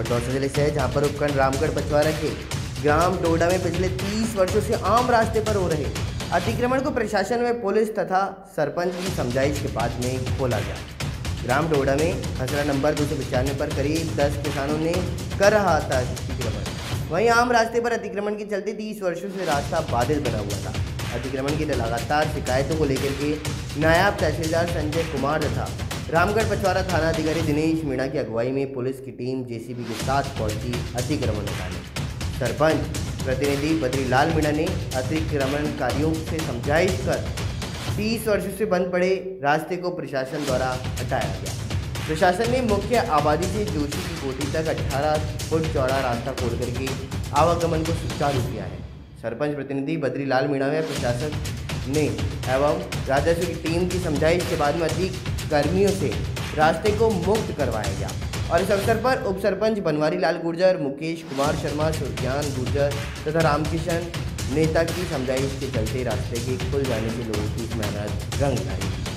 खबर दौसा ज़िले से है, जहाँ पर उपखंड रामगढ़ पछवाड़ा के ग्राम डोडा में पिछले 30 वर्षों से आम रास्ते पर हो रहे अतिक्रमण को प्रशासन व पुलिस तथा सरपंच की समझाइश के बाद में खोला गया। ग्राम डोडा में खसरा नंबर दो पर करीब 10 किसानों ने कर रहा था अतिक्रमण। वहीं आम रास्ते पर अतिक्रमण के चलते 30 वर्षों से रास्ता बाधित बना हुआ था। अतिक्रमण की लगातार शिकायतों को लेकर के नायब तहसीलदार संजय कुमार तथा रामगढ़ पचवाड़ा थाना अधिकारी दिनेश मीणा की अगुवाई में पुलिस की टीम जेसीबी के साथ पहुँची अतिक्रमण हटाने सरपंच प्रतिनिधि बद्रीलाल मीणा ने अतिक्रमणकारियों से समझाइश कर 30 वर्षों से बंद पड़े रास्ते को प्रशासन द्वारा हटाया गया। प्रशासन ने मुख्य आबादी से जोशी की कोठी तक 18 फुट चौड़ा रास्ता खोल करके आवागमन को सुचारू किया है। सरपंच प्रतिनिधि बद्रीलाल मीणा में प्रशासन ने एवं राजस्व की टीम की समझाइश के बाद में अधिक कर्मियों से रास्ते को मुक्त करवाया गया और इस अवसर पर उप सरपंच बनवारी लाल गुर्जर, मुकेश कुमार शर्मा, सुरज्ञान गुर्जर तथा रामकिशन नेता की समझाइश के चलते रास्ते के खुल जाने से लोगों की मेहनत रंग लाई